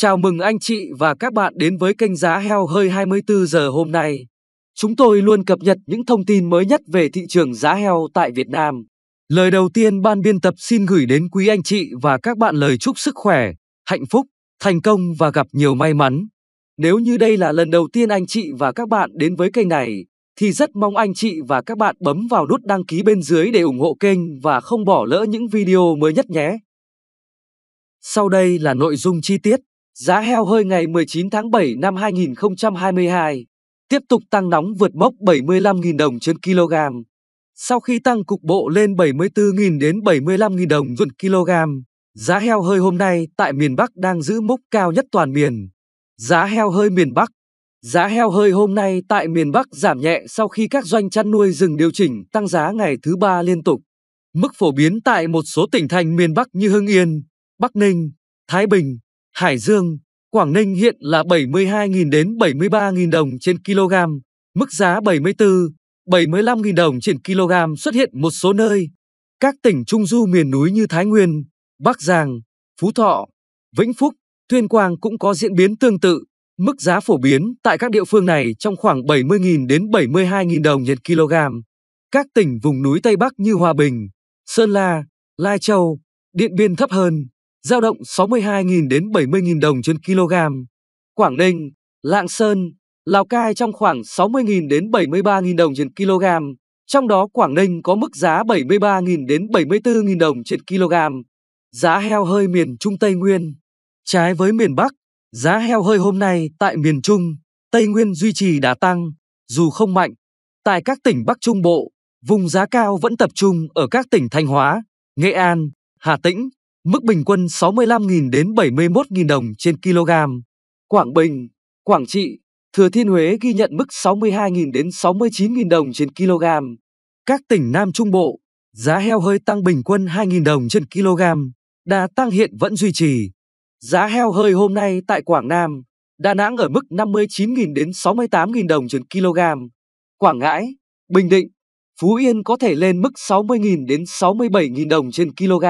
Chào mừng anh chị và các bạn đến với kênh Giá Heo Hơi 24 giờ hôm nay. Chúng tôi luôn cập nhật những thông tin mới nhất về thị trường giá heo tại Việt Nam. Lời đầu tiên ban biên tập xin gửi đến quý anh chị và các bạn lời chúc sức khỏe, hạnh phúc, thành công và gặp nhiều may mắn. Nếu như đây là lần đầu tiên anh chị và các bạn đến với kênh này, thì rất mong anh chị và các bạn bấm vào nút đăng ký bên dưới để ủng hộ kênh và không bỏ lỡ những video mới nhất nhé. Sau đây là nội dung chi tiết. Giá heo hơi ngày 19 tháng 7 năm 2022 tiếp tục tăng nóng vượt mốc 75.000 đồng trên kg. Sau khi tăng cục bộ lên 74.000 đến 75.000 đồng trên kg, giá heo hơi hôm nay tại miền Bắc đang giữ mốc cao nhất toàn miền. Giá heo hơi miền Bắc Giá heo hơi hôm nay tại miền Bắc giảm nhẹ sau khi các doanh chăn nuôi dừng điều chỉnh tăng giá ngày thứ ba liên tục. Mức phổ biến tại một số tỉnh thành miền Bắc như Hưng Yên, Bắc Ninh, Thái Bình, Hải Dương, Quảng Ninh hiện là 72.000 đến 73.000 đồng trên kg, mức giá 74, 75.000 đồng trên kg xuất hiện một số nơi. Các tỉnh trung du miền núi như Thái Nguyên, Bắc Giang, Phú Thọ, Vĩnh Phúc, Tuyên Quang cũng có diễn biến tương tự. Mức giá phổ biến tại các địa phương này trong khoảng 70.000 đến 72.000 đồng trên kg. Các tỉnh vùng núi Tây Bắc như Hòa Bình, Sơn La, Lai Châu, Điện Biên thấp hơn, giao động 62.000 đến 70.000 đồng trên kg. Quảng Ninh, Lạng Sơn, Lào Cai trong khoảng 60.000 đến 73.000 đồng trên kg. Trong đó Quảng Ninh có mức giá 73.000 đến 74.000 đồng trên kg. Giá heo hơi miền Trung Tây Nguyên. Trái với miền Bắc, giá heo hơi hôm nay tại miền Trung, Tây Nguyên duy trì đà tăng, dù không mạnh. Tại các tỉnh Bắc Trung Bộ, vùng giá cao vẫn tập trung ở các tỉnh Thanh Hóa, Nghệ An, Hà Tĩnh, mức bình quân 65.000 đến 71.000 đồng trên kg. Quảng Bình, Quảng Trị, Thừa Thiên Huế ghi nhận mức 62.000 đến 69.000 đồng trên kg. Các tỉnh Nam Trung Bộ, giá heo hơi tăng bình quân 2.000 đồng trên kg. Đà tăng hiện vẫn duy trì. Giá heo hơi hôm nay tại Quảng Nam, Đà Nẵng ở mức 59.000 đến 68.000 đồng trên kg. Quảng Ngãi, Bình Định, Phú Yên có thể lên mức 60.000 đến 67.000 đồng trên kg.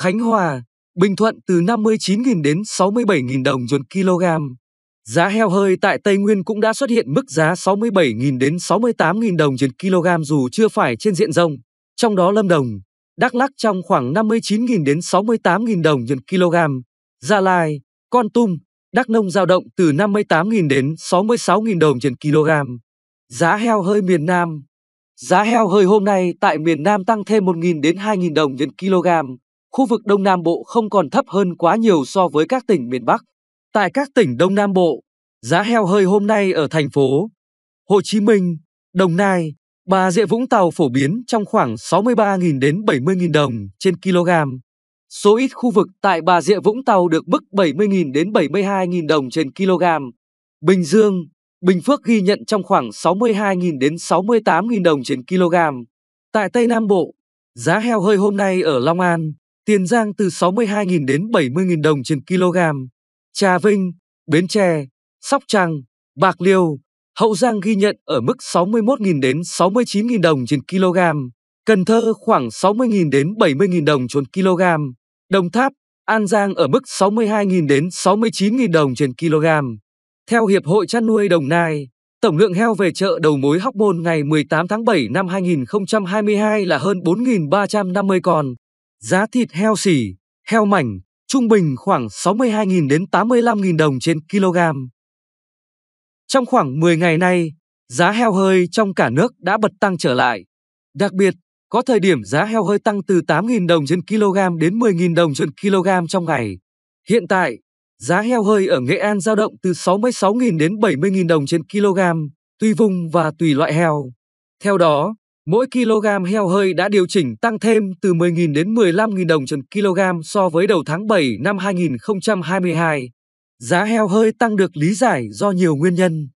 Khánh Hòa, Bình Thuận từ 59.000 đến 67.000 đồng trên kg. Giá heo hơi tại Tây Nguyên cũng đã xuất hiện mức giá 67.000 đến 68.000 đồng trên kg dù chưa phải trên diện rộng. Trong đó Lâm Đồng, Đắk Lắk trong khoảng 59.000 đến 68.000 đồng trên kg. Gia Lai, Con Tum, Đắk Nông giao động từ 58.000 đến 66.000 đồng trên kg. Giá heo hơi miền Nam Giá heo hơi hôm nay tại miền Nam tăng thêm 1.000 đến 2.000 đồng trên kg khu vực Đông Nam Bộ không còn thấp hơn quá nhiều so với các tỉnh miền Bắc. Tại các tỉnh Đông Nam Bộ, giá heo hơi hôm nay ở thành phố Hồ Chí Minh, Đồng Nai, Bà Rịa Vũng Tàu phổ biến trong khoảng 63.000 đến 70.000 đồng trên kg. Số ít khu vực tại Bà Rịa Vũng Tàu được mức 70.000 đến 72.000 đồng trên kg. Bình Dương, Bình Phước ghi nhận trong khoảng 62.000 đến 68.000 đồng trên kg. Tại Tây Nam Bộ, giá heo hơi hôm nay ở Long An, Tiền Giang từ 62.000 đến 70.000 đồng trên kg. Trà Vinh, Bến Tre, Sóc Trăng, Bạc Liêu, Hậu Giang ghi nhận ở mức 61.000 đến 69.000 đồng trên kg. Cần Thơ khoảng 60.000 đến 70.000 đồng trên kg. Đồng Tháp, An Giang ở mức 62.000 đến 69.000 đồng trên kg. Theo Hiệp hội chăn nuôi Đồng Nai, tổng lượng heo về chợ đầu mối Hóc Môn ngày 18 tháng 7 năm 2022 là hơn 4.350 con. Giá thịt heo xỉ, heo mảnh, trung bình khoảng 62.000 đến 85.000 đồng trên kg. Trong khoảng 10 ngày nay, giá heo hơi trong cả nước đã bật tăng trở lại. Đặc biệt, có thời điểm giá heo hơi tăng từ 8.000 đồng trên kg đến 10.000 đồng trên kg trong ngày. Hiện tại, giá heo hơi ở Nghệ An dao động từ 66.000 đến 70.000 đồng trên kg, tùy vùng và tùy loại heo. Theo đó, Mỗi kg heo hơi đã điều chỉnh tăng thêm từ 10.000 đến 15.000 đồng trên kg so với đầu tháng 7 năm 2022. Giá heo hơi tăng được lý giải do nhiều nguyên nhân.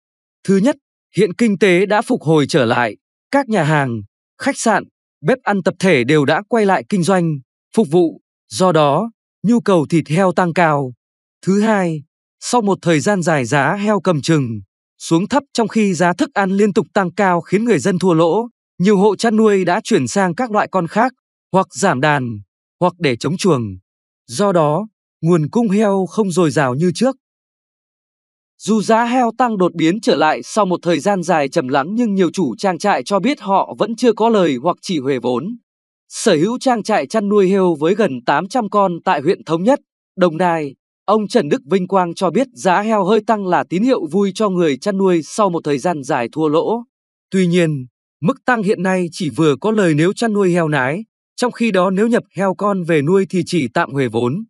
Thứ nhất, hiện kinh tế đã phục hồi trở lại, các nhà hàng, khách sạn, bếp ăn tập thể đều đã quay lại kinh doanh, phục vụ, do đó, nhu cầu thịt heo tăng cao. Thứ hai, sau một thời gian dài giá heo cầm chừng, xuống thấp trong khi giá thức ăn liên tục tăng cao khiến người dân thua lỗ, nhiều hộ chăn nuôi đã chuyển sang các loại con khác, hoặc giảm đàn, hoặc để chống chuồng. Do đó, nguồn cung heo không dồi dào như trước. Dù giá heo tăng đột biến trở lại sau một thời gian dài trầm lắng nhưng nhiều chủ trang trại cho biết họ vẫn chưa có lời hoặc chỉ huề vốn. Sở hữu trang trại chăn nuôi heo với gần 800 con tại huyện Thống Nhất, Đồng Nai, ông Trần Đức Vinh Quang cho biết giá heo hơi tăng là tín hiệu vui cho người chăn nuôi sau một thời gian dài thua lỗ. Tuy nhiên, mức tăng hiện nay chỉ vừa có lời nếu chăn nuôi heo nái, trong khi đó nếu nhập heo con về nuôi thì chỉ tạm huề vốn.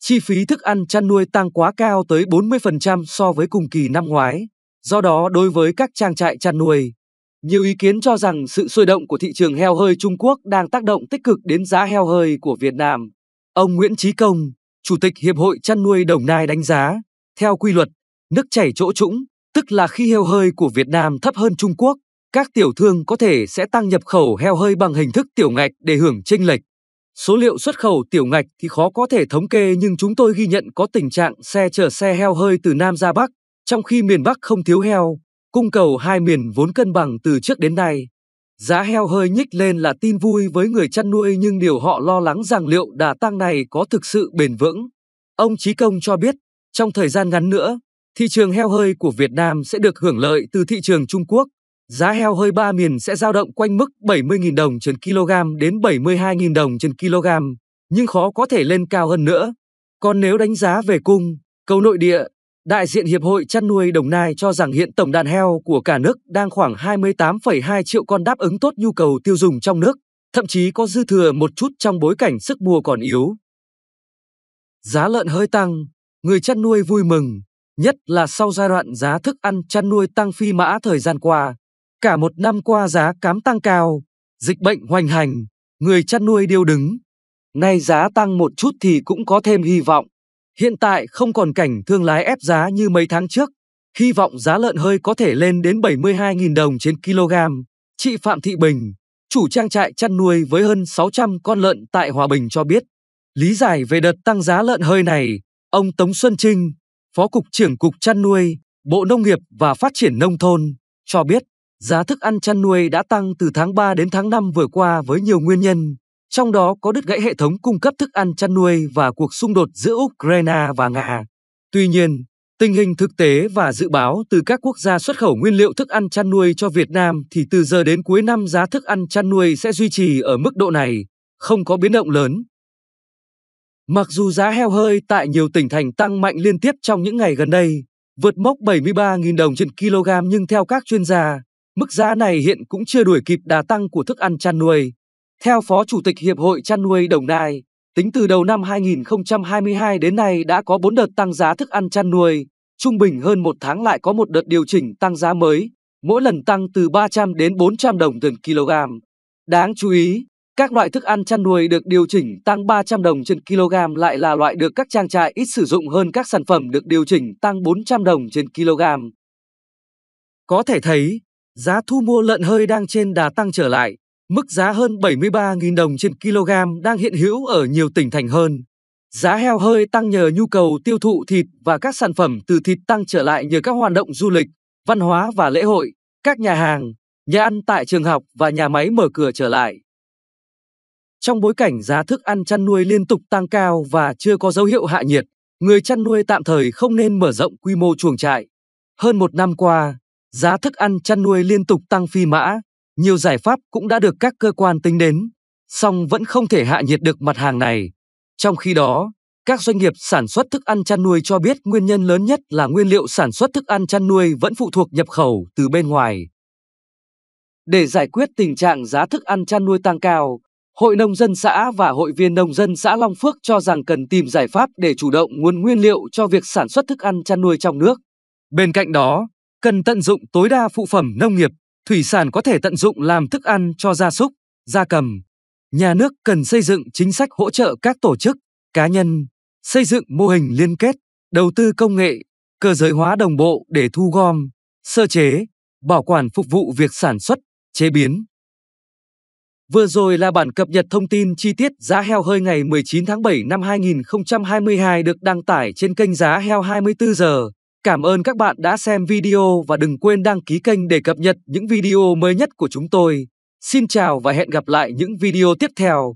Chi phí thức ăn chăn nuôi tăng quá cao tới 40% so với cùng kỳ năm ngoái. Do đó đối với các trang trại chăn nuôi, nhiều ý kiến cho rằng sự sôi động của thị trường heo hơi Trung Quốc đang tác động tích cực đến giá heo hơi của Việt Nam. Ông Nguyễn Chí Công, Chủ tịch Hiệp hội chăn nuôi Đồng Nai đánh giá, theo quy luật, nước chảy chỗ trũng, tức là khi heo hơi của Việt Nam thấp hơn Trung Quốc, các tiểu thương có thể sẽ tăng nhập khẩu heo hơi bằng hình thức tiểu ngạch để hưởng chênh lệch. Số liệu xuất khẩu tiểu ngạch thì khó có thể thống kê nhưng chúng tôi ghi nhận có tình trạng xe chở xe heo hơi từ Nam ra Bắc, trong khi miền Bắc không thiếu heo, cung cầu hai miền vốn cân bằng từ trước đến nay. Giá heo hơi nhích lên là tin vui với người chăn nuôi nhưng điều họ lo lắng rằng liệu đà tăng này có thực sự bền vững. Ông Chí Công cho biết, trong thời gian ngắn nữa, thị trường heo hơi của Việt Nam sẽ được hưởng lợi từ thị trường Trung Quốc. Giá heo hơi ba miền sẽ dao động quanh mức 70.000 đồng trên kg đến 72.000 đồng trên kg, nhưng khó có thể lên cao hơn nữa. Còn nếu đánh giá về cung, cầu nội địa, đại diện Hiệp hội chăn nuôi Đồng Nai cho rằng hiện tổng đàn heo của cả nước đang khoảng 28,2 triệu con đáp ứng tốt nhu cầu tiêu dùng trong nước, thậm chí có dư thừa một chút trong bối cảnh sức mua còn yếu. Giá lợn hơi tăng, người chăn nuôi vui mừng, nhất là sau giai đoạn giá thức ăn chăn nuôi tăng phi mã thời gian qua. Cả một năm qua giá cám tăng cao, dịch bệnh hoành hành, người chăn nuôi điêu đứng. Nay giá tăng một chút thì cũng có thêm hy vọng. Hiện tại không còn cảnh thương lái ép giá như mấy tháng trước. Hy vọng giá lợn hơi có thể lên đến 72.000 đồng trên kg. Chị Phạm Thị Bình, chủ trang trại chăn nuôi với hơn 600 con lợn tại Hòa Bình cho biết. Lý giải về đợt tăng giá lợn hơi này, ông Tống Xuân Trinh, Phó Cục trưởng Cục Chăn nuôi, Bộ Nông nghiệp và Phát triển Nông thôn, cho biết Giá thức ăn chăn nuôi đã tăng từ tháng 3 đến tháng 5 vừa qua với nhiều nguyên nhân, trong đó có đứt gãy hệ thống cung cấp thức ăn chăn nuôi và cuộc xung đột giữa Ukraine và Nga. Tuy nhiên, tình hình thực tế và dự báo từ các quốc gia xuất khẩu nguyên liệu thức ăn chăn nuôi cho Việt Nam thì từ giờ đến cuối năm giá thức ăn chăn nuôi sẽ duy trì ở mức độ này, không có biến động lớn. Mặc dù giá heo hơi tại nhiều tỉnh thành tăng mạnh liên tiếp trong những ngày gần đây, vượt mốc 73.000 đồng trên kg nhưng theo các chuyên gia, Mức giá này hiện cũng chưa đuổi kịp đà tăng của thức ăn chăn nuôi. Theo Phó Chủ tịch Hiệp hội chăn nuôi Đồng Nai, tính từ đầu năm 2022 đến nay đã có 4 đợt tăng giá thức ăn chăn nuôi, trung bình hơn một tháng lại có một đợt điều chỉnh tăng giá mới, mỗi lần tăng từ 300 đến 400 đồng trên kg. Đáng chú ý, các loại thức ăn chăn nuôi được điều chỉnh tăng 300 đồng trên kg lại là loại được các trang trại ít sử dụng hơn các sản phẩm được điều chỉnh tăng 400 đồng trên kg. Có thể thấy, giá thu mua lợn hơi đang trên đà tăng trở lại, mức giá hơn 73.000 đồng trên kg đang hiện hữu ở nhiều tỉnh thành hơn. Giá heo hơi tăng nhờ nhu cầu tiêu thụ thịt và các sản phẩm từ thịt tăng trở lại nhờ các hoạt động du lịch, văn hóa và lễ hội, các nhà hàng, nhà ăn tại trường học và nhà máy mở cửa trở lại. Trong bối cảnh giá thức ăn chăn nuôi liên tục tăng cao và chưa có dấu hiệu hạ nhiệt, người chăn nuôi tạm thời không nên mở rộng quy mô chuồng trại. Hơn một năm qua, Giá thức ăn chăn nuôi liên tục tăng phi mã, nhiều giải pháp cũng đã được các cơ quan tính đến, song vẫn không thể hạ nhiệt được mặt hàng này. Trong khi đó, các doanh nghiệp sản xuất thức ăn chăn nuôi cho biết nguyên nhân lớn nhất là nguyên liệu sản xuất thức ăn chăn nuôi vẫn phụ thuộc nhập khẩu từ bên ngoài. Để giải quyết tình trạng giá thức ăn chăn nuôi tăng cao, Hội Nông dân xã và Hội viên Nông dân xã Long Phước cho rằng cần tìm giải pháp để chủ động nguồn nguyên liệu cho việc sản xuất thức ăn chăn nuôi trong nước. Bên cạnh đó, cần tận dụng tối đa phụ phẩm nông nghiệp, thủy sản có thể tận dụng làm thức ăn cho gia súc, gia cầm. Nhà nước cần xây dựng chính sách hỗ trợ các tổ chức, cá nhân, xây dựng mô hình liên kết, đầu tư công nghệ, cơ giới hóa đồng bộ để thu gom, sơ chế, bảo quản phục vụ việc sản xuất, chế biến. Vừa rồi là bản cập nhật thông tin chi tiết giá heo hơi ngày 19 tháng 7 năm 2022 được đăng tải trên kênh giá heo 24 giờ. Cảm ơn các bạn đã xem video và đừng quên đăng ký kênh để cập nhật những video mới nhất của chúng tôi. Xin chào và hẹn gặp lại những video tiếp theo.